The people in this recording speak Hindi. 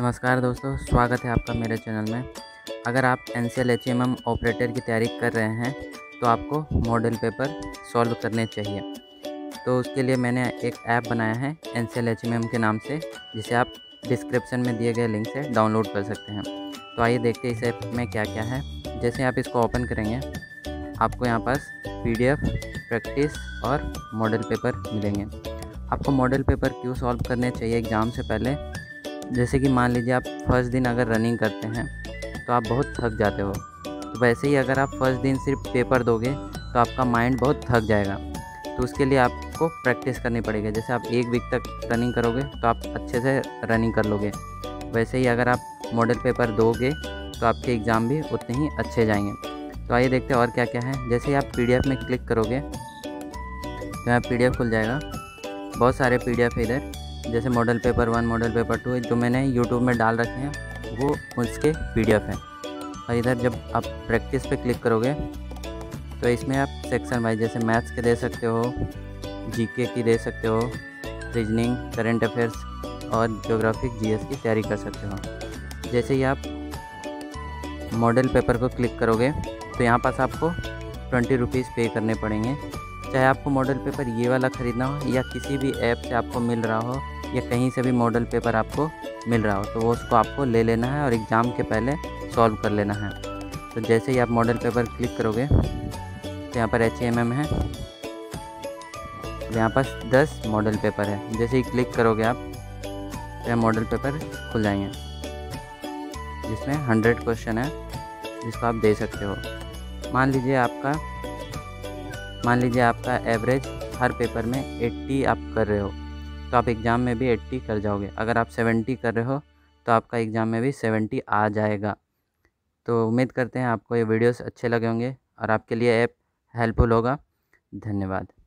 नमस्कार दोस्तों, स्वागत है आपका मेरे चैनल में। अगर आप N C L H M M operator की तैयारी कर रहे हैं तो आपको मॉडल पेपर सॉल्व करने चाहिए। तो उसके लिए मैंने एक ऐप बनाया है N C L H M M के नाम से, जिसे आप डिस्क्रिप्शन में दिए गए लिंक से डाउनलोड कर सकते हैं। तो आइए देखते हैं इस ऐप में क्या क्या है। जैसे आप इसको ओपन करेंगे, आपको यहाँ पास पीडीएफ प्रैक्टिस और मॉडल पेपर मिलेंगे। आपको मॉडल पेपर क्यों सॉल्व करने चाहिए एग्ज़ाम से पहले? जैसे कि मान लीजिए आप फ़र्स्ट दिन अगर रनिंग करते हैं तो आप बहुत थक जाते हो। तो वैसे ही अगर आप फ़र्स्ट दिन सिर्फ़ पेपर दोगे तो आपका माइंड बहुत थक जाएगा। तो उसके लिए आपको प्रैक्टिस करनी पड़ेगी। जैसे आप एक वीक तक रनिंग करोगे तो आप अच्छे से रनिंग कर लोगे। वैसे ही अगर आप मॉडल पेपर दोगे तो आपके एग्ज़ाम भी उतने ही अच्छे जाएँगे। तो आइए देखते हैं और क्या क्या है। जैसे ही आप पीडीएफ में क्लिक करोगे तो यहाँ पी खुल जाएगा। बहुत सारे पी इधर। जैसे model paper one model paper two जो मैंने यूट्यूब में डाल रखे हैं, वो उसके पी डी हैं। और इधर जब आप प्रैक्टिस पे क्लिक करोगे तो इसमें आप सेक्शन वाइज जैसे मैथ्स के दे सकते हो जीके की दे सकते हो रीजनिंग करेंट अफेयर्स और जोग्राफिक जीएस की तैयारी कर सकते हो। जैसे ही आप मॉडल पेपर को क्लिक करोगे तो यहाँ पास आपको ट्वेंटी रुपीज़ पे करने पड़ेंगे। चाहे आपको मॉडल पेपर ये वाला ख़रीदना हो या किसी भी ऐप से आपको मिल रहा हो या कहीं से भी मॉडल पेपर आपको मिल रहा हो तो वो उसको आपको ले लेना है और एग्ज़ाम के पहले सॉल्व कर लेना है। तो जैसे ही आप मॉडल पेपर क्लिक करोगे तो यहाँ पर एच एम एम है। यहाँ पर दस मॉडल पेपर है। जैसे ही क्लिक करोगे आप तो यहाँ मॉडल पेपर खुल जाएँगे। जिसमें हंड्रेड क्वेश्चन है, जिसको आप दे सकते हो। मान लीजिए आपका, मान लीजिए आपका एवरेज हर पेपर में 80 आप कर रहे हो। तो आप एग्ज़ाम में भी 80 कर जाओगे। अगर आप 70 कर रहे हो तो आपका एग्ज़ाम में भी 70 आ जाएगा। तो उम्मीद करते हैं आपको ये वीडियोस अच्छे लगे होंगे और आपके लिए ऐप हेल्पफुल होगा। धन्यवाद।